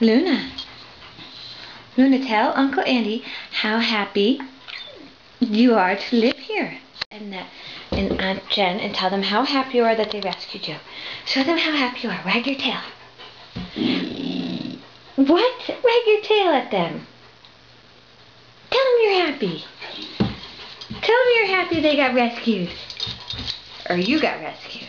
Luna. Luna, tell Uncle Andy how happy you are to live here. And that and Aunt Jen and tell them how happy you are that they rescued you. Show them how happy you are. Wag your tail. What? Wag your tail at them. Tell them you're happy. Tell them you're happy they got rescued. Or you got rescued.